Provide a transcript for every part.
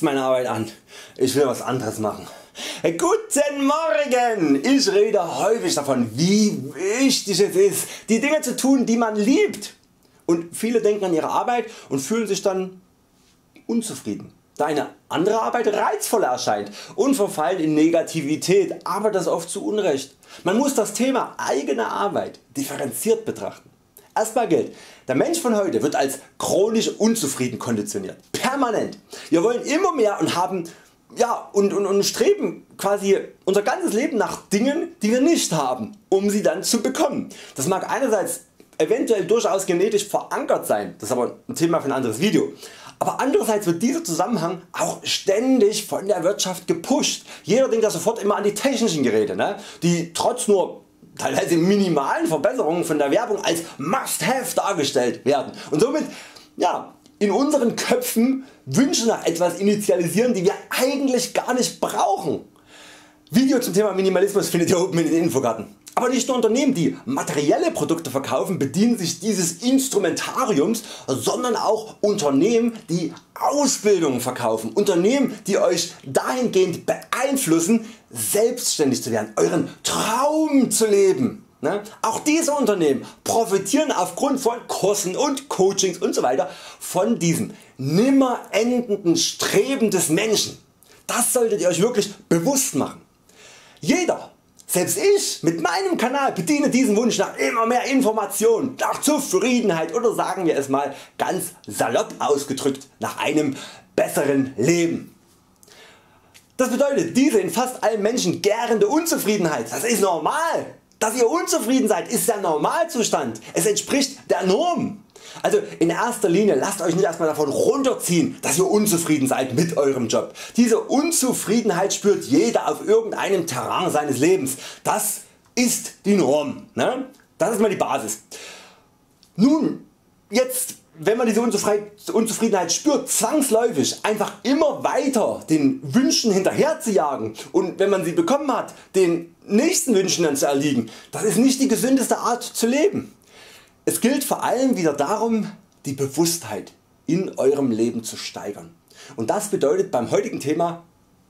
kotzt meine Arbeit an. Ich will was anderes machen. Guten Morgen! Ich rede häufig davon wie wichtig es ist die Dinge zu tun die man liebt und viele denken an ihre Arbeit und fühlen sich dann unzufrieden da eine andere Arbeit reizvoller erscheint und verfallen in Negativität, aber das oft zu Unrecht. Man muss das Thema eigene Arbeit differenziert betrachten. Erstmal gilt, der Mensch von heute wird als chronisch unzufrieden konditioniert. Permanent. Wir wollen immer mehr und haben ja, und, und, und streben quasi unser ganzes Leben nach Dingen die wir nicht haben um sie dann zu bekommen. Das mag einerseits eventuell durchaus genetisch verankert sein, das ist aber ein Thema für ein anderes Video. Aber andererseits wird dieser Zusammenhang auch ständig von der Wirtschaft gepusht. Jeder denkt ja sofort immer an die technischen Geräte, ne? die trotz nur teilweise minimalen Verbesserungen von der Werbung als Must Have dargestellt werden und somit ja, in unseren Köpfen Wünsche nach etwas initialisieren die wir eigentlich gar nicht brauchen. Video zum Thema Minimalismus findet ihr oben in den Infokarten. Aber nicht nur Unternehmen die materielle Produkte verkaufen bedienen sich dieses Instrumentariums, sondern auch Unternehmen die Ausbildungen verkaufen, Unternehmen die Euch dahingehend beeinflussen selbstständig zu werden, Euren Traum zu leben. Ne? Auch diese Unternehmen profitieren aufgrund von Kursen und Coachings usw. von diesem nimmer endenden Streben des Menschen. Das solltet ihr Euch wirklich bewusst machen. Jeder selbst ich mit meinem Kanal bediene diesen Wunsch nach immer mehr Information, nach Zufriedenheit oder sagen wir es mal ganz salopp ausgedrückt nach einem besseren Leben. Das bedeutet diese in fast allen Menschen gärende Unzufriedenheit, das ist normal. Dass ihr unzufrieden seid ist der Normalzustand, es entspricht der Norm. Also in erster Linie lasst Euch nicht erstmal davon runterziehen dass ihr unzufrieden seid mit Eurem Job. Diese Unzufriedenheit spürt jeder auf irgendeinem Terrain seines Lebens. Das ist die Norm. Ne? Das ist mal die Basis. Nun jetzt wenn man diese Unzufriedenheit spürt, zwangsläufig einfach immer weiter den Wünschen hinterher zu jagen und wenn man sie bekommen hat, den nächsten Wünschen dann zu erliegen, das ist nicht die gesündeste Art zu leben. Es gilt vor allem wieder darum die Bewusstheit in Eurem Leben zu steigern. Und das bedeutet beim heutigen Thema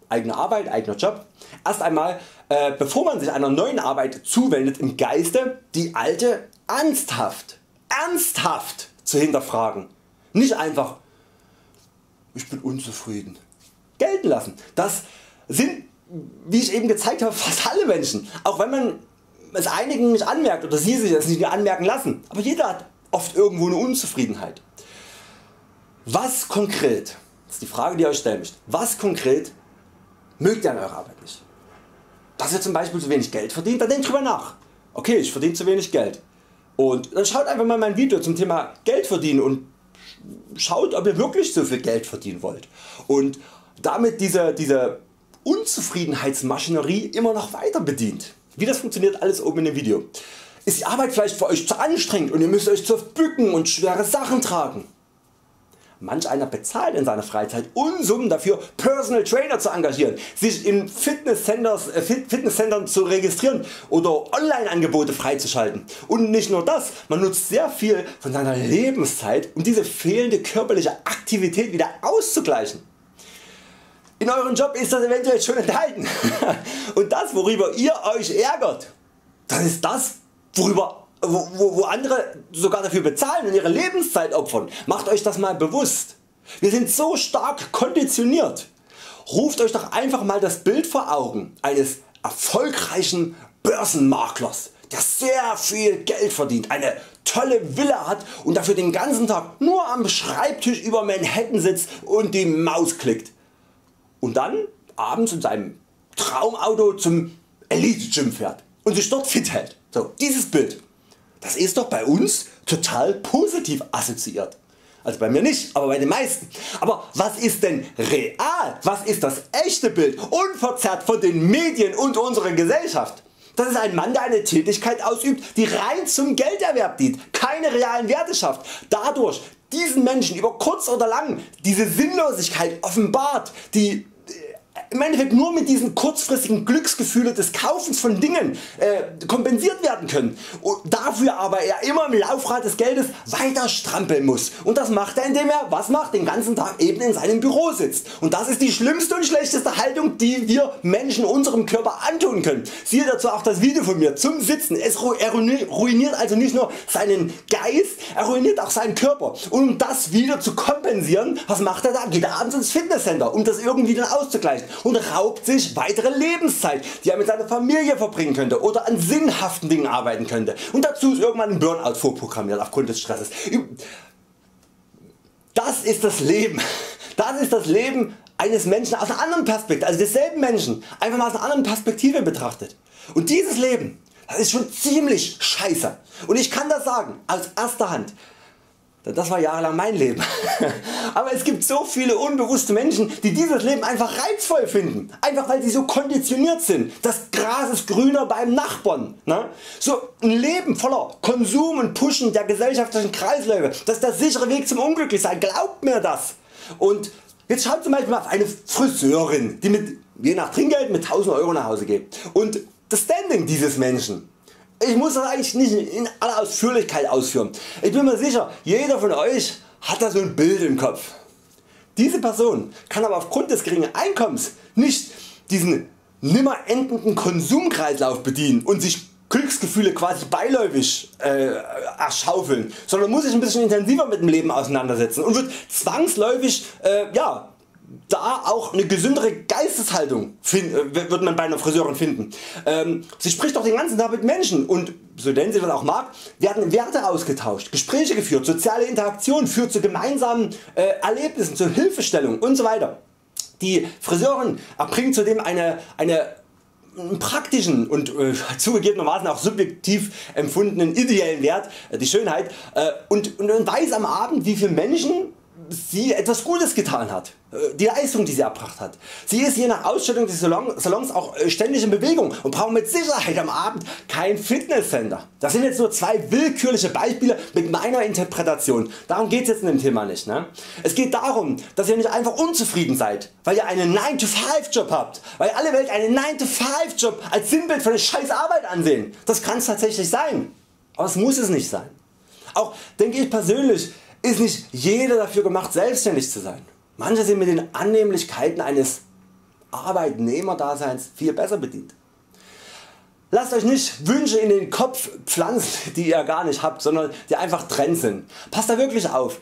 eigene Arbeit, eigener Job, erst einmal äh, bevor man sich einer neuen Arbeit zuwendet im Geiste die alte ernsthaft, ernsthaft zu hinterfragen. Nicht einfach ich bin unzufrieden gelten lassen. Das sind wie ich eben gezeigt habe fast alle Menschen. Auch wenn man es einigen nicht anmerkt oder sie sich es nicht anmerken lassen. Aber jeder hat oft irgendwo eine Unzufriedenheit. Was konkret, das ist die Frage die ihr euch stellen müsst, was konkret mögt ihr an eurer Arbeit nicht? Dass ihr zum Beispiel zu wenig Geld verdient, dann denkt drüber nach. Okay ich verdiene zu wenig Geld. Und dann schaut einfach mal mein Video zum Thema Geld verdienen und schaut ob ihr wirklich so viel Geld verdienen wollt. Und damit diese, diese Unzufriedenheitsmaschinerie immer noch weiter bedient. Wie das funktioniert alles oben in dem Video. Ist die Arbeit vielleicht für Euch zu anstrengend und ihr müsst Euch zu bücken und schwere Sachen tragen? Manch einer bezahlt in seiner Freizeit Unsummen dafür Personal Trainer zu engagieren, sich in äh, Fitnesscentern zu registrieren oder Online Angebote freizuschalten. Und nicht nur das, man nutzt sehr viel von seiner Lebenszeit um diese fehlende körperliche Aktivität wieder auszugleichen. In eurem Job ist das eventuell schon enthalten und das worüber ihr Euch ärgert, das ist das worüber wo, wo, andere sogar dafür bezahlen und ihre Lebenszeit opfern. Macht Euch das mal bewusst. Wir sind so stark konditioniert. Ruft Euch doch einfach mal das Bild vor Augen eines erfolgreichen Börsenmaklers der sehr viel Geld verdient, eine tolle Villa hat und dafür den ganzen Tag nur am Schreibtisch über Manhattan sitzt und die Maus klickt und dann abends in seinem Traumauto zum Elite Gym fährt und sich dort fit hält. So, dieses Bild, das ist doch bei uns total positiv assoziiert. Also bei mir nicht, aber bei den meisten. Aber was ist denn real? Was ist das echte Bild? Unverzerrt von den Medien und unserer Gesellschaft. Das ist ein Mann der eine Tätigkeit ausübt die rein zum Gelderwerb dient, keine realen Werte schafft, dadurch diesen Menschen über kurz oder lang diese Sinnlosigkeit offenbart, die im Endeffekt nur mit diesen kurzfristigen Glücksgefühle des Kaufens von Dingen äh, kompensiert werden können und dafür aber er immer im Laufrad des Geldes weiter strampeln muss und das macht er indem er was macht den ganzen Tag eben in seinem Büro sitzt und das ist die schlimmste und schlechteste Haltung die wir Menschen unserem Körper antun können. Siehe dazu auch das Video von mir zum Sitzen. Es ruiniert also nicht nur seinen Geist, er ruiniert auch seinen Körper und um das wieder zu kompensieren was macht er da? Geht er abends ins Fitnesscenter um das irgendwie dann auszugleichen und raubt sich weitere Lebenszeit die er mit seiner Familie verbringen könnte oder an sinnhaften Dingen arbeiten könnte und dazu ist irgendwann ein Burnout vorprogrammiert aufgrund des Stresses. Das ist das Leben. Das ist das Leben eines Menschen aus einer anderen Perspektive, also desselben Menschen, einfach mal aus einer anderen Perspektive betrachtet. Und dieses Leben, das ist schon ziemlich scheiße. Und ich kann das sagen aus erster Hand. Das war jahrelang mein Leben. Aber es gibt so viele unbewusste Menschen die dieses Leben einfach reizvoll finden. Einfach weil sie so konditioniert sind. Das Gras ist grüner beim Nachbarn. Ne? So ein Leben voller Konsum und Pushen der gesellschaftlichen Kreisläufe. Das ist der sichere Weg zum Unglücklichsein. Glaubt mir das. Und jetzt schaut zum Beispiel mal auf eine Friseurin die mit, je nach Trinkgeld mit 1000 Euro nach Hause geht. Und das Standing dieses Menschen ich muss das eigentlich nicht in aller Ausführlichkeit ausführen. Ich bin mir sicher jeder von Euch hat da so ein Bild im Kopf. Diese Person kann aber aufgrund des geringen Einkommens nicht diesen nimmer endenden Konsumkreislauf bedienen und sich Glücksgefühle quasi beiläufig äh, erschaufeln, sondern muss sich ein bisschen intensiver mit dem Leben auseinandersetzen und wird zwangsläufig äh, ja, da auch eine gesündere Geisteshaltung find, äh, wird man bei einer Friseurin finden. Ähm, sie spricht doch den ganzen Tag mit Menschen und so nennen sie das auch mag, werden Werte ausgetauscht, Gespräche geführt, soziale Interaktion führt zu gemeinsamen äh, Erlebnissen, zur Hilfestellung und so weiter. Die Friseurin erbringt zudem eine, eine praktischen und äh, zugegebenermaßen auch subjektiv empfundenen ideellen Wert, äh, die Schönheit, äh, und, und weiß am Abend wie viele Menschen sie etwas Gutes getan hat, äh, die Leistung die sie erbracht hat. Sie ist je nach Ausstellung des Salons auch äh, ständig in Bewegung und braucht mit Sicherheit am Abend kein Fitnesscenter. Das sind jetzt nur zwei willkürliche Beispiele mit meiner Interpretation. Darum geht es jetzt in dem Thema nicht. Ne? Es geht darum dass ihr nicht einfach unzufrieden seid, weil ihr einen 9-to-5 Job habt, weil alle Welt einen 9-to-5 Job als Sinnbild für eine scheiß Arbeit ansehen. Das kann es tatsächlich sein, aber es muss es nicht sein. Auch denke ich persönlich ist nicht jeder dafür gemacht selbstständig zu sein. Manche sind mit den Annehmlichkeiten eines Arbeitnehmerdaseins viel besser bedient. Lasst Euch nicht Wünsche in den Kopf pflanzen die ihr gar nicht habt, sondern die einfach Trend sind. Passt da wirklich auf.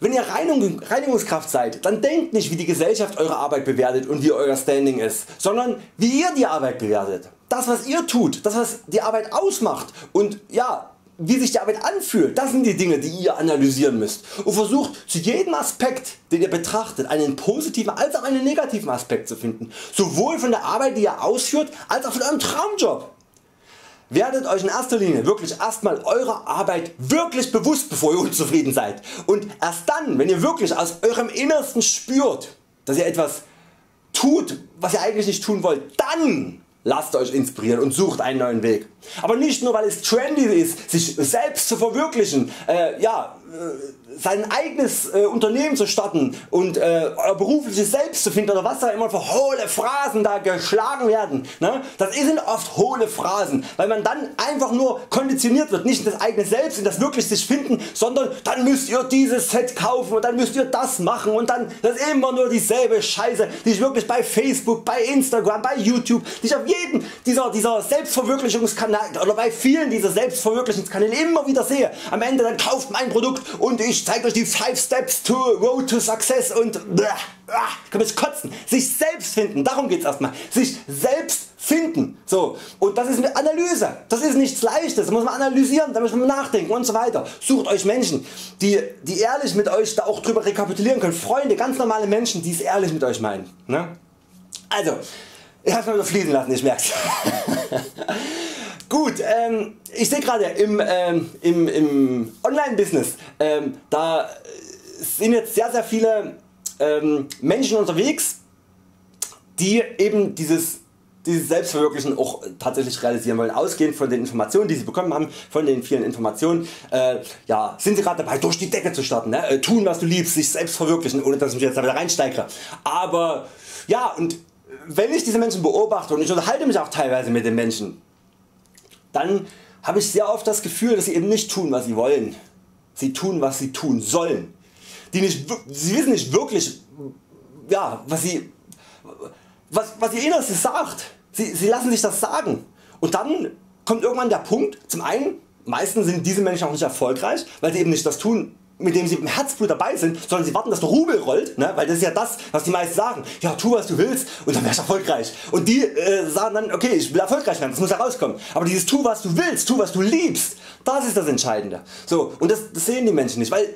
Wenn ihr Reinigungskraft seid, dann denkt nicht wie die Gesellschaft Eure Arbeit bewertet und wie Euer Standing ist, sondern wie ihr die Arbeit bewertet. Das was ihr tut, das was die Arbeit ausmacht und ja, wie sich die Arbeit anfühlt, das sind die Dinge die ihr analysieren müsst. Und versucht zu jedem Aspekt den ihr betrachtet einen positiven als auch einen negativen Aspekt zu finden, sowohl von der Arbeit die ihr ausführt als auch von eurem Traumjob. Werdet Euch in erster Linie wirklich erstmal eurer Arbeit wirklich bewusst bevor ihr unzufrieden seid. Und erst dann wenn ihr wirklich aus eurem Innersten spürt dass ihr etwas tut was ihr eigentlich nicht tun wollt, dann Lasst Euch inspirieren und sucht einen neuen Weg. Aber nicht nur weil es trendy ist sich selbst zu verwirklichen, äh, ja, sein eigenes äh, Unternehmen zu starten und äh, euer berufliches Selbst zu finden oder was da immer für hohle Phrasen da geschlagen werden. Ne? Das sind oft hohle Phrasen, weil man dann einfach nur konditioniert wird, nicht in das eigene Selbst, in das wirklich sich finden, sondern dann müsst ihr dieses Set kaufen und dann müsst ihr das machen und dann das ist immer nur dieselbe Scheiße, die ich wirklich bei Facebook, bei Instagram, bei YouTube, die ich auf jedem dieser, dieser Selbstverwirklichungskanal oder bei vielen dieser Selbstverwirklichungskanäle immer wieder sehe. Am Ende dann kauft mein Produkt und ich zeige euch die 5 Steps to Road to Success und ah, ich kann mich kotzen. Sich selbst finden, darum geht es erstmal. Sich selbst finden. So. Und das ist eine Analyse. Das ist nichts leichtes. Das muss man analysieren, da muss man nachdenken und so weiter. Sucht Euch Menschen die, die ehrlich mit Euch da auch drüber rekapitulieren können. Freunde, ganz normale Menschen die es ehrlich mit Euch meinen. Ne? Also, ich hab's mal wieder fließen lassen, ich merk's. Gut, ähm, ich sehe gerade im, ähm, im, im Online-Business, ähm, da sind jetzt sehr sehr viele ähm, Menschen unterwegs, die eben dieses, dieses Selbstverwirklichen auch tatsächlich realisieren wollen. Ausgehend von den Informationen die sie bekommen haben, von den vielen Informationen, äh, ja, sind sie gerade dabei durch die Decke zu starten. Ne? Äh, tun was du liebst, sich selbst verwirklichen, ohne dass ich mich jetzt da wieder reinsteigere. Aber ja und wenn ich diese Menschen beobachte und ich unterhalte mich auch teilweise mit den Menschen, dann habe ich sehr oft das Gefühl, dass sie eben nicht tun was sie wollen. Sie tun was sie tun sollen. Die nicht, sie wissen nicht wirklich ja, was, sie, was, was ihr Innerstes sagt. Sie, sie lassen sich das sagen. Und dann kommt irgendwann der Punkt, zum einen, meistens sind diese Menschen auch nicht erfolgreich, weil sie eben nicht das tun mit dem sie im Herzblut dabei sind, sondern sie warten dass der Rubel rollt, ne? weil das ist ja das was die meisten sagen, ja tu was du willst und dann wärst du erfolgreich. Und die äh, sagen dann okay ich will erfolgreich werden, das muss herauskommen, aber dieses tu was du willst, tu was du liebst, das ist das Entscheidende. So, und das, das sehen die Menschen nicht, weil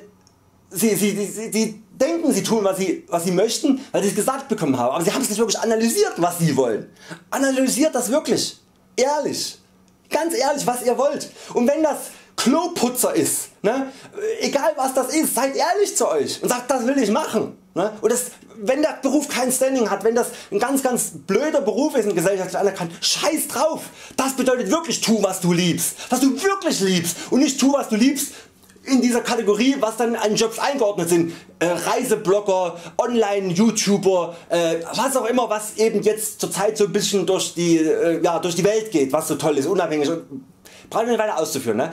sie, sie, sie, sie denken sie tun was sie, was sie möchten, weil sie es gesagt bekommen haben, aber sie haben es nicht wirklich analysiert was sie wollen. Analysiert das wirklich, ehrlich, ganz ehrlich was ihr wollt. Und wenn das Kloputzer ist, ne? egal was das ist, seid ehrlich zu euch und sagt das will ich machen. Ne? Und das, wenn der Beruf kein Standing hat, wenn das ein ganz ganz blöder Beruf ist in gesellschaftlich anerkannt, scheiß drauf. Das bedeutet wirklich tu was du liebst, was du wirklich liebst und nicht tu was du liebst in dieser Kategorie was dann an Jobs eingeordnet sind, äh, Reiseblogger, Online-YouTuber, äh, was auch immer was eben jetzt zurzeit so ein bisschen durch die, äh, ja, durch die Welt geht, was so toll ist, unabhängig, brauche ich nicht weiter auszuführen. Ne?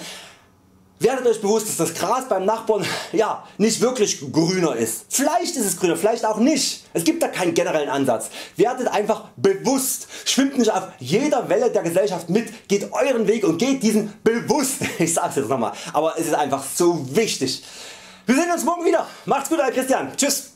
Werdet Euch bewusst dass das Gras beim Nachbarn ja, nicht wirklich grüner ist. Vielleicht ist es grüner, vielleicht auch nicht. Es gibt da keinen generellen Ansatz. Werdet einfach bewusst. Schwimmt nicht auf jeder Welle der Gesellschaft mit. Geht euren Weg und geht diesen bewusst. Ich sag's jetzt nochmal. Aber es ist einfach so wichtig. Wir sehen uns morgen wieder. Macht's gut Euer Christian. Tschüss.